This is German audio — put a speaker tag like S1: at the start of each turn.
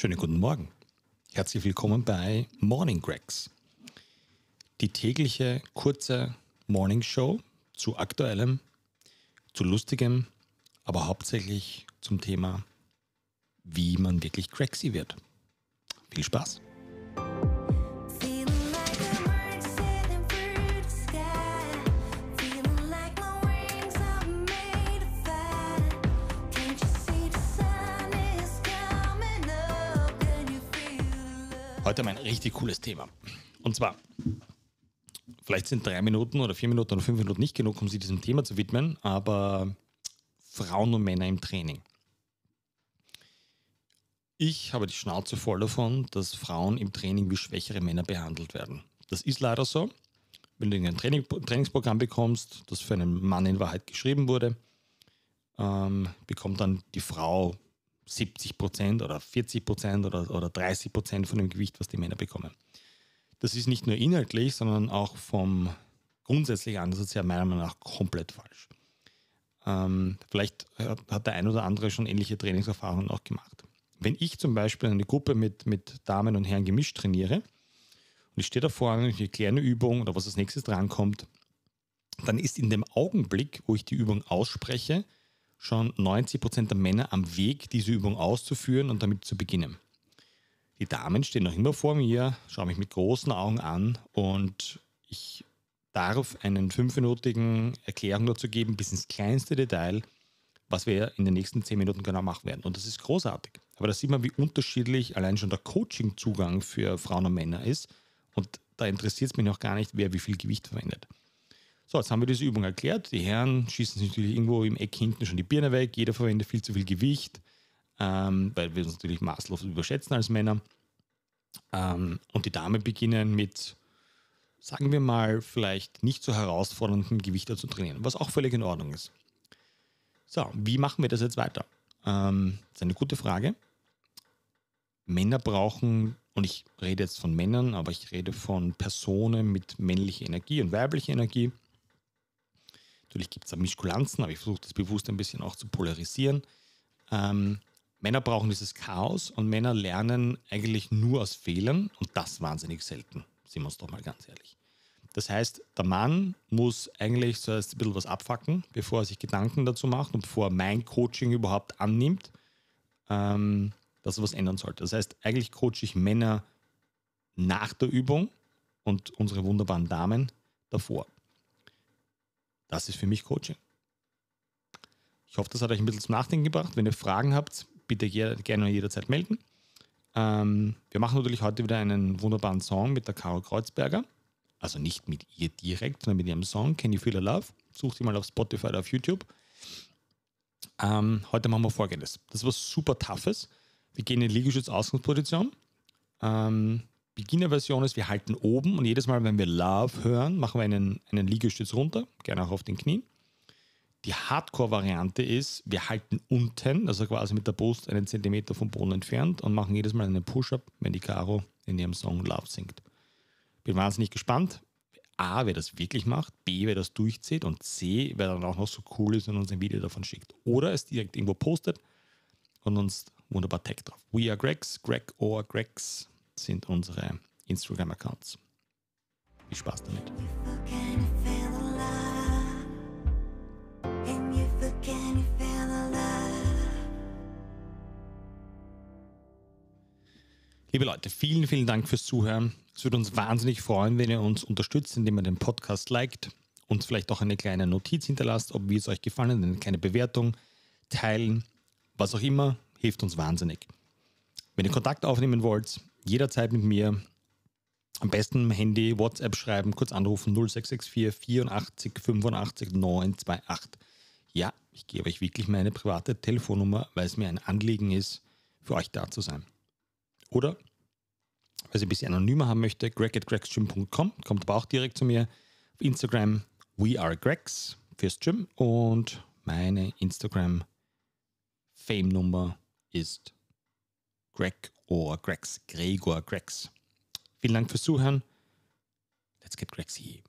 S1: Schönen guten Morgen. Herzlich willkommen bei Morning Gregs. Die tägliche kurze Morning Show zu aktuellem, zu lustigem, aber hauptsächlich zum Thema, wie man wirklich Gregsy wird. Viel Spaß! Heute mein richtig cooles Thema. Und zwar, vielleicht sind drei Minuten oder vier Minuten oder fünf Minuten nicht genug, um sich diesem Thema zu widmen, aber Frauen und Männer im Training. Ich habe die Schnauze voll davon, dass Frauen im Training wie schwächere Männer behandelt werden. Das ist leider so. Wenn du ein Training, Trainingsprogramm bekommst, das für einen Mann in Wahrheit geschrieben wurde, ähm, bekommt dann die Frau 70 Prozent oder 40 Prozent oder, oder 30 Prozent von dem Gewicht, was die Männer bekommen. Das ist nicht nur inhaltlich, sondern auch vom grundsätzlichen Ansatz her meiner Meinung nach komplett falsch. Ähm, vielleicht hat, der ein oder andere schon ähnliche Trainingserfahrungen auch gemacht. Wenn ich zum Beispiel eine Gruppe mit, mit Damen und Herren gemischt trainiere und ich stehe da vorne, ich erkläre eine Übung oder was als nächstes drankommt, dann ist in dem Augenblick, wo ich die Übung ausspreche, schon 90% der Männer am Weg, diese Übung auszuführen und damit zu beginnen. Die Damen stehen noch immer vor mir, schauen mich mit großen Augen an und ich darf einen fünfminütigen Erklärung dazu geben, bis ins kleinste Detail, was wir in den nächsten zehn Minuten genau machen werden. Und das ist großartig. Aber da sieht man, wie unterschiedlich allein schon der Coaching-Zugang für Frauen und Männer ist. Und da interessiert es mich noch gar nicht, wer wie viel Gewicht verwendet. So, jetzt haben wir diese Übung erklärt. Die Herren schießen sich natürlich irgendwo im Eck hinten schon die Birne weg. Jeder verwendet viel zu viel Gewicht, ähm, weil wir uns natürlich maßlos überschätzen als Männer. Ähm, und die Damen beginnen mit, sagen wir mal, vielleicht nicht so herausfordernden Gewichter zu trainieren, was auch völlig in Ordnung ist. So, wie machen wir das jetzt weiter? Ähm, das ist eine gute Frage. Männer brauchen, und ich rede jetzt von Männern, aber ich rede von Personen mit männlicher Energie und weiblicher Energie. Natürlich gibt es da Mischkulanzen, aber ich versuche das bewusst ein bisschen auch zu polarisieren. Ähm, Männer brauchen dieses Chaos und Männer lernen eigentlich nur aus Fehlern und das wahnsinnig selten. Sehen wir uns doch mal ganz ehrlich. Das heißt, der Mann muss eigentlich zuerst ein bisschen was abfacken, bevor er sich Gedanken dazu macht und bevor er mein Coaching überhaupt annimmt, ähm, dass er was ändern sollte. Das heißt, eigentlich coache ich Männer nach der Übung und unsere wunderbaren Damen davor. Das ist für mich Coaching. Ich hoffe, das hat euch ein bisschen zum Nachdenken gebracht. Wenn ihr Fragen habt, bitte ge- gerne jederzeit melden. Ähm, wir machen natürlich heute wieder einen wunderbaren Song mit der Caro Kreuzberger. Also nicht mit ihr direkt, sondern mit ihrem Song Can You Feel the Love? Sucht sie mal auf Spotify oder auf YouTube. Ähm, heute machen wir folgendes. Das ist was super Toughes. Wir gehen in Liegestütz-Ausgangsposition. Ähm, Beginnerversion ist, wir halten oben und jedes Mal, wenn wir Love hören, machen wir einen, einen Liegestütz runter, gerne auch auf den Knien. Die Hardcore-Variante ist, wir halten unten, also quasi mit der Brust einen Zentimeter vom Boden entfernt und machen jedes Mal einen Push-Up, wenn die Caro in ihrem Song Love singt. Bin wahnsinnig gespannt. A, wer das wirklich macht, B, wer das durchzieht und C, wer dann auch noch so cool ist und uns ein Video davon schickt. Oder es direkt irgendwo postet und uns wunderbar taggt drauf. We are Gregs, Greg or Gregs sind unsere Instagram-Accounts. Viel Spaß damit. Liebe Leute, vielen, vielen Dank fürs Zuhören. Es würde uns wahnsinnig freuen, wenn ihr uns unterstützt, indem ihr den Podcast liked, uns vielleicht auch eine kleine Notiz hinterlasst, ob wie es euch gefallen hat, eine kleine Bewertung, teilen, was auch immer, hilft uns wahnsinnig. Wenn ihr Kontakt aufnehmen wollt, jederzeit mit mir, am besten Handy, WhatsApp schreiben, kurz anrufen 0664 84 85 928. Ja, ich gebe euch wirklich meine private Telefonnummer, weil es mir ein Anliegen ist, für euch da zu sein. Oder, wer sie ein bisschen anonymer haben möchte, greg at gregsgym.com, kommt aber auch direkt zu mir. Auf Instagram, we are Gregs fürs Gym und meine Instagram Fame-Nummer ist Greg or Gregs, Gregor Gregs. Vielen Dank fürs Zuhören. Let's get Gregsy.